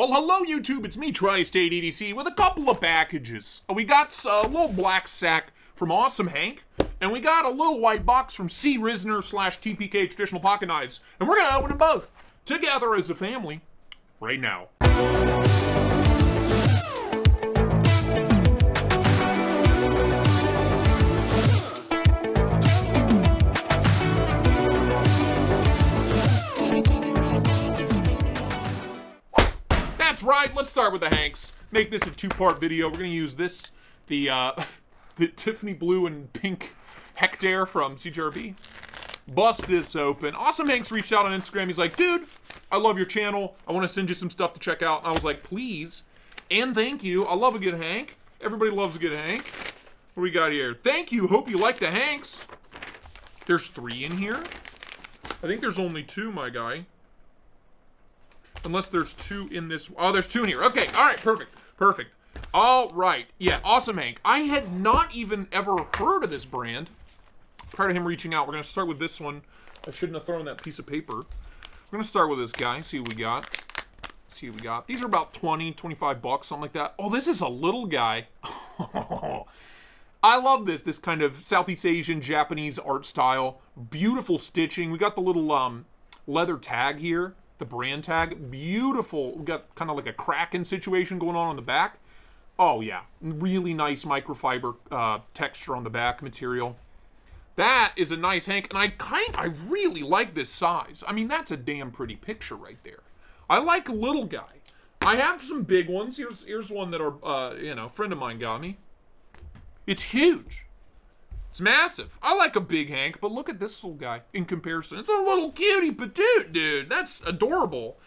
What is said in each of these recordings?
Well, hello, YouTube. It's me, Tri-State EDC, with a couple of packages. Uh, we got uh, a little black sack from Awesome Hank, and we got a little white box from C. Risner slash TPK Traditional Pocket Knives, and we're gonna open them both together as a family right now. Right. Let's start with the Hanks. Make this a two-part video. We're gonna use this, the uh, the Tiffany blue and pink Hectare from CJRB. Bust this open. Awesome Hanks reached out on Instagram. He's like, dude, I love your channel. I want to send you some stuff to check out. And I was like, please and thank you. I love a good Hank. Everybody loves a good Hank. What we got here? Thank you. Hope you like the Hanks. There's three in here. I think there's only two, my guy. Unless there's two in this. Oh, there's two in here. Okay. All right. Perfect. Perfect. All right. Yeah. Awesome, Hank. I had not even ever heard of this brand prior to him reaching out. We're going to start with this one. I shouldn't have thrown that piece of paper. We're going to start with this guy. See what we got. See what we got. These are about 20, 25 bucks, something like that. Oh, this is a little guy. I love this, this kind of Southeast Asian, Japanese art style. Beautiful stitching. We got the little um, leather tag here the brand tag. Beautiful. We got kind of like a Kraken situation going on on the back. Oh, yeah. Really nice microfiber uh, texture on the back material. That is a nice Hank, and I kind I really like this size. I mean, that's a damn pretty picture right there. I like little guy. I have some big ones. Here's here's one that are uh, you know, friend of mine got me. It's huge. It's massive. I like a big Hank, but look at this little guy in comparison. It's a little cutie patoot, dude. That's adorable.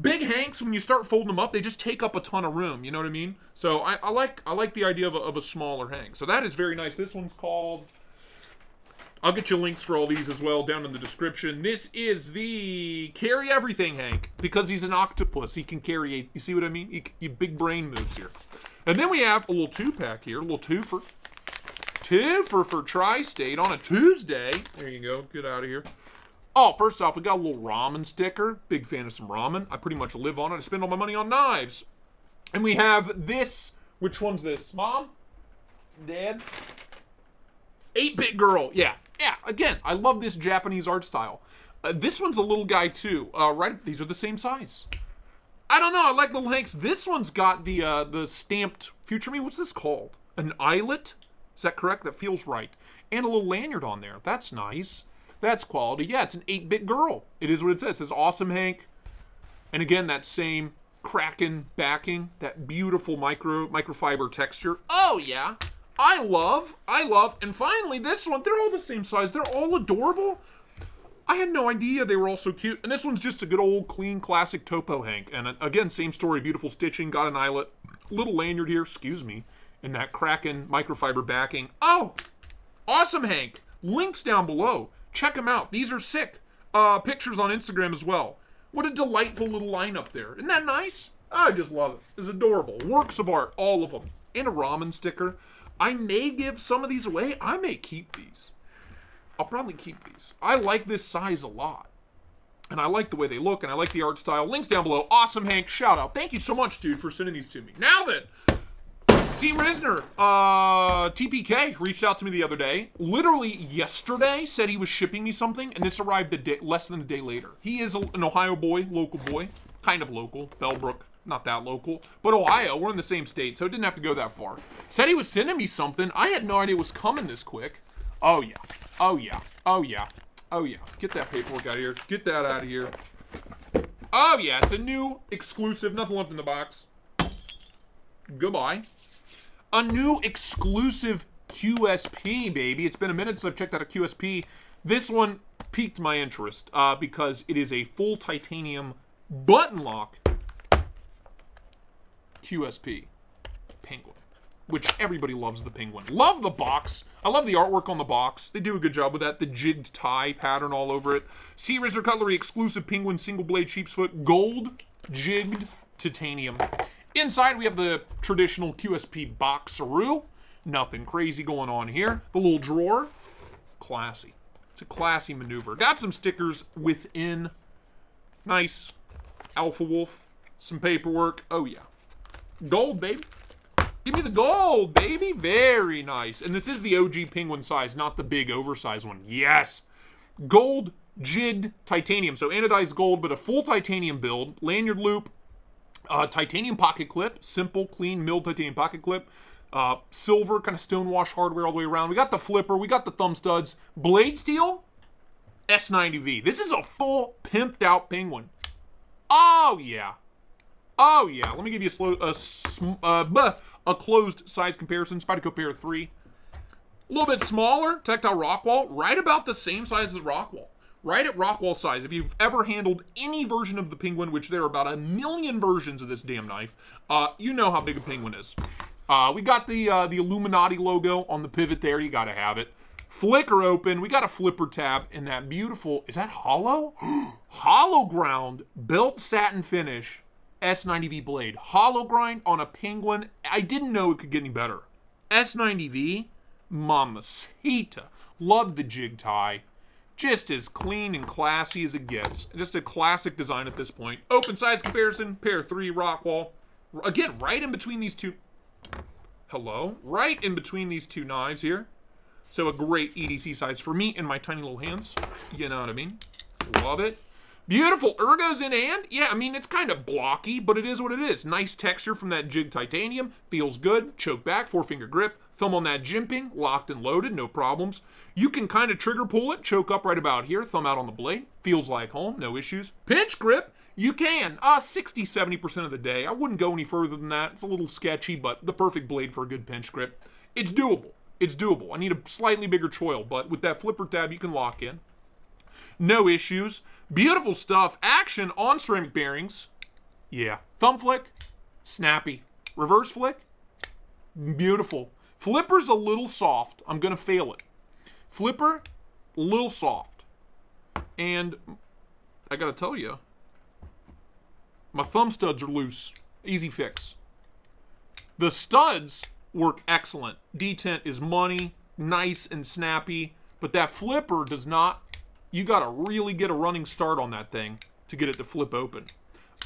Big Hanks, when you start folding them up, they just take up a ton of room. You know what I mean? So I, I like I like the idea of a, of a smaller Hank. So that is very nice. This one's called. I'll get you links for all these as well down in the description. This is the carry everything Hank because he's an octopus. He can carry. A, you see what I mean? He, he big brain moves here. And then we have a little two pack here, a little two for two for for Tri-State on a Tuesday. There you go. Get out of here. Oh, first off, we got a little ramen sticker. Big fan of some ramen. I pretty much live on it. I spend all my money on knives. And we have this. Which one's this? Mom? Dad? 8-bit girl. Yeah. Yeah. Again, I love this Japanese art style. Uh, this one's a little guy too. Uh, right? These are the same size. I don't know. I like little Hanks. This one's got the uh, the stamped future me. What's this called? An eyelet? Is that correct? That feels right. And a little lanyard on there. That's nice. That's quality. Yeah, it's an 8-bit girl. It is what it says. It says awesome Hank. And again, that same Kraken backing, that beautiful micro microfiber texture. Oh yeah. I love, I love, and finally this one, they're all the same size. They're all adorable. I had no idea they were all so cute. And this one's just a good old clean classic Topo Hank. And uh, again, same story, beautiful stitching, got an eyelet, little lanyard here, excuse me and that Kraken microfiber backing. Oh, awesome, Hank. Links down below. Check them out. These are sick. Uh, pictures on Instagram as well. What a delightful little lineup there. Isn't that nice? I just love it. It's adorable. Works of art, all of them. And a ramen sticker. I may give some of these away. I may keep these. I'll probably keep these. I like this size a lot. And I like the way they look, and I like the art style. Links down below. Awesome, Hank. Shout out. Thank you so much, dude, for sending these to me. Now then, C. Risner, uh, TPK reached out to me the other day, literally yesterday, said he was shipping me something, and this arrived a day, less than a day later. He is a, an Ohio boy, local boy, kind of local, Bellbrook, not that local, but Ohio, we're in the same state, so it didn't have to go that far. Said he was sending me something. I had no idea it was coming this quick. Oh, yeah. Oh, yeah. Oh, yeah. Oh, yeah. Get that paperwork out of here. Get that out of here. Oh, yeah. It's a new exclusive. Nothing left in the box. Goodbye a new exclusive QSP, baby. It's been a minute since I've checked out a QSP. This one piqued my interest uh, because it is a full titanium button lock QSP penguin, which everybody loves the penguin. Love the box. I love the artwork on the box. They do a good job with that. The jigged tie pattern all over it. C. Risner Cutlery exclusive penguin single blade sheep's foot gold jigged titanium. Inside, we have the traditional QSP boxaroo. Nothing crazy going on here. The little drawer, classy. It's a classy maneuver. Got some stickers within. Nice. Alpha Wolf. Some paperwork. Oh, yeah. Gold, baby. Give me the gold, baby. Very nice. And this is the OG penguin size, not the big oversized one. Yes. Gold jigged titanium. So anodized gold, but a full titanium build. Lanyard loop, uh, titanium pocket clip, simple, clean, milled titanium pocket clip. Uh, silver, kind of stonewash hardware all the way around. We got the flipper, we got the thumb studs. Blade steel, S90V. This is a full pimped out penguin. Oh, yeah. Oh, yeah. Let me give you a, slow, a, uh, a closed size comparison. Spyderco Para 3. A little bit smaller, Tactile Rockwall, right about the same size as Rockwall. Right at Rockwall size. If you've ever handled any version of the Penguin, which there are about a million versions of this damn knife, uh, you know how big a Penguin is. Uh, we got the uh, the Illuminati logo on the pivot there. You got to have it. Flicker open. We got a flipper tab in that beautiful. Is that hollow? hollow ground built satin finish S90V blade. Hollow grind on a penguin. I didn't know it could get any better. S90V, mamacita. Love the jig tie. Just as clean and classy as it gets. Just a classic design at this point. Open size comparison, Para three Rockwall. Again, right in between these two. Hello? Right in between these two knives here. So a great EDC size for me and my tiny little hands. You know what I mean? Love it. Beautiful ergos in hand. Yeah, I mean, it's kind of blocky, but it is what it is. Nice texture from that jig titanium. Feels good. Choke back, four finger grip. Thumb on that jimping, locked and loaded, no problems. You can kind of trigger pull it, choke up right about here, thumb out on the blade. Feels like home, no issues. Pinch grip, you can. Uh, 60, 70% of the day. I wouldn't go any further than that. It's a little sketchy, but the perfect blade for a good pinch grip. It's doable. It's doable. I need a slightly bigger choil, but with that flipper tab, you can lock in. No issues. Beautiful stuff. Action on ceramic bearings. Yeah. Thumb flick. Snappy. Reverse flick. Beautiful. Flipper's a little soft. I'm going to fail it. Flipper, a little soft. And I got to tell you, my thumb studs are loose. Easy fix. The studs work excellent. Detent is money, nice and snappy, but that flipper does not you got to really get a running start on that thing to get it to flip open.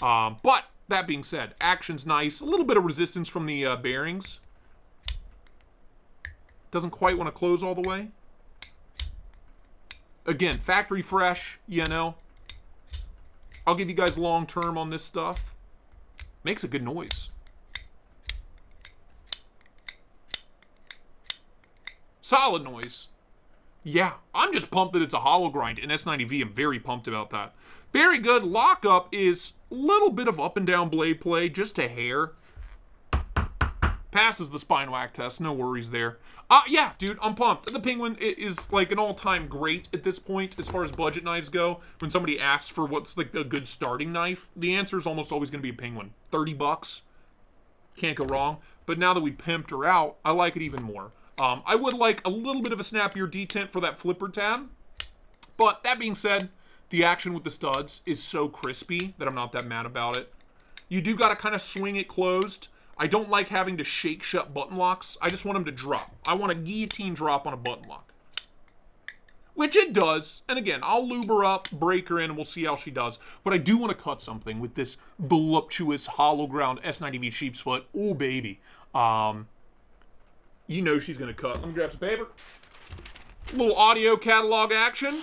Um, but that being said, action's nice. A little bit of resistance from the uh, bearings. Doesn't quite want to close all the way. Again, factory fresh, you know. I'll give you guys long term on this stuff. Makes a good noise. Solid noise. Yeah, I'm just pumped that it's a hollow grind in S90V. I'm very pumped about that. Very good. Lockup is a little bit of up and down blade play, just a hair. Passes the spine whack test, no worries there. Uh, yeah, dude, I'm pumped. The Penguin is like an all-time great at this point as far as budget knives go. When somebody asks for what's like a good starting knife, the answer is almost always going to be a Penguin. 30 bucks, can't go wrong. But now that we pimped her out, I like it even more. Um, I would like a little bit of a snappier detent for that flipper tab. But that being said, the action with the studs is so crispy that I'm not that mad about it. You do got to kind of swing it closed. I don't like having to shake shut button locks. I just want them to drop. I want a guillotine drop on a button lock. Which it does. And again, I'll lube her up, break her in, and we'll see how she does. But I do want to cut something with this voluptuous hollow ground S90V sheep's foot. Oh, baby. Um, you know she's going to cut. Let me grab some paper. A little audio catalog action.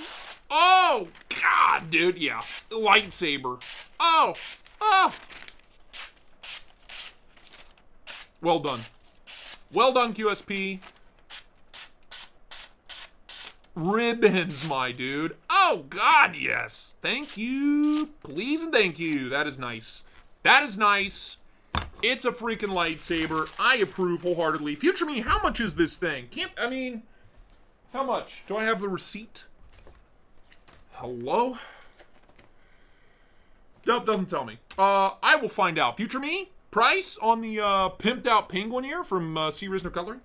Oh, God, dude. Yeah. Lightsaber. Oh. Oh. Well done. Well done, QSP. Ribbons, my dude. Oh, God, yes. Thank you. Please and thank you. That is nice. That is nice. It's a freaking lightsaber. I approve wholeheartedly. Future me, how much is this thing? Can't, I mean, how much? Do I have the receipt? Hello? Nope, doesn't tell me. Uh, I will find out. Future me, price on the uh, pimped out penguin here from uh, C. Risner Cutlery.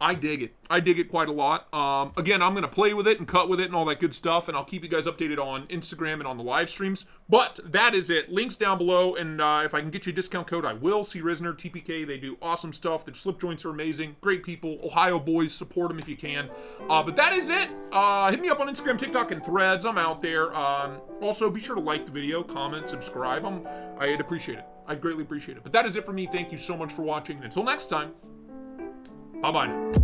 I dig it. I dig it quite a lot. Um, again, I'm going to play with it and cut with it and all that good stuff, and I'll keep you guys updated on Instagram and on the live streams. But that is it. Links down below, and uh, if I can get you a discount code, I will. C. Risner, TPK, they do awesome stuff. Their slip joints are amazing. Great people. Ohio boys, support them if you can. Uh, but that is it. Uh, hit me up on Instagram, TikTok, and Threads. I'm out there. Um, also, be sure to like the video, comment, subscribe. I'm, I'd appreciate it. I'd greatly appreciate it. But that is it for me. Thank you so much for watching. And until next time, bye bye now.